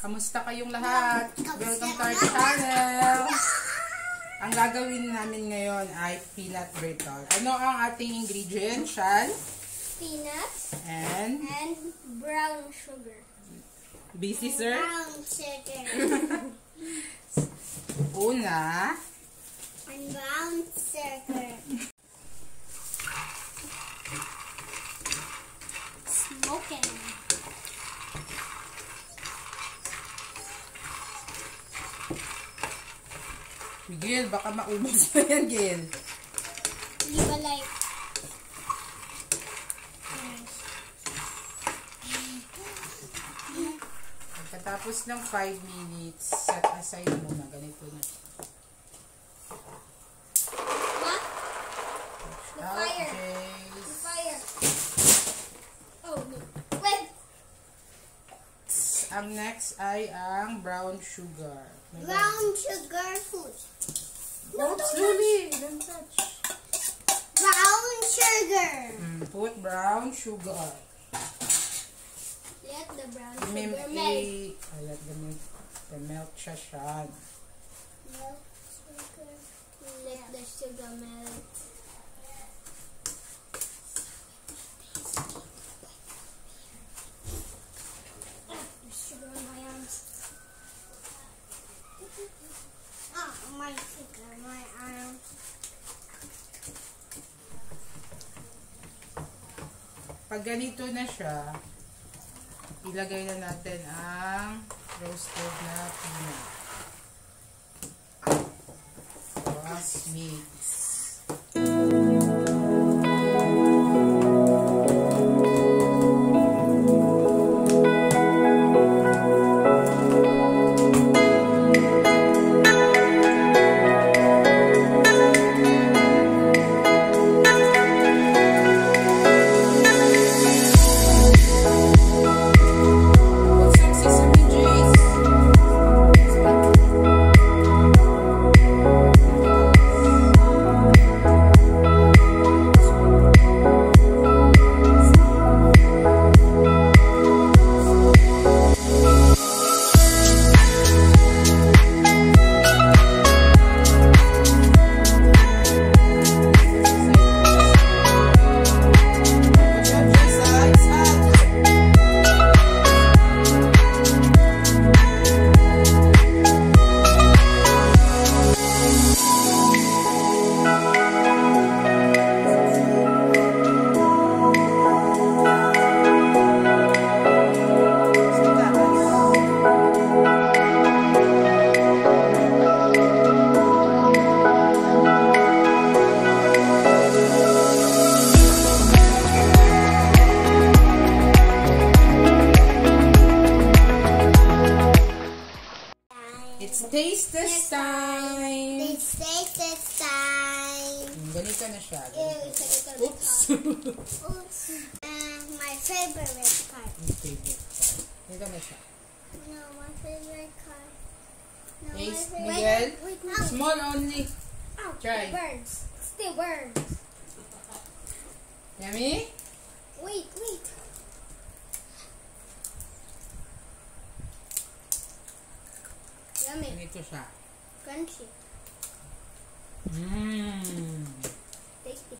Kamusta kayong lahat? Welcome to our channel! Ang gagawin namin ngayon ay peanut brittle. Ano ang ating ingredient? Shan? Peanuts And? and brown sugar. Busy, sir? Brown sugar. Una, and brown sugar. Gil, baka maubos na yan, Gil. Leave a like. Pagkatapos ng 5 minutes, set aside muna. Ganito na. What? The Out, fire. The Jace. fire. Oh no. Wait. Ang next ay ang brown sugar. May Brown sugar food. Oh, slowly. Don't touch. Brown sugar. Mm, put brown sugar. Let the brown Mim sugar melt. i let the milk the milk siya siya. Melt sugar. Let the sugar melt. There's sugar on my arms. Ah, my sugar, my arms. Pag ganito na siya, ilagay na natin ang roasted na peanut. Tapos mix. Taste test time! It's taste this time. Ganito na siya. Oops! Oops. Uh, my favorite part. Yung favorite part. Ganito na siya. No, my favorite part. No, Taste, my Miguel. favorite. Wait, wait, Small only. Ow, Try. burns. Still burns. Yummy? Yummy. Ganito siya. Crunchy. Mmm. Tasty.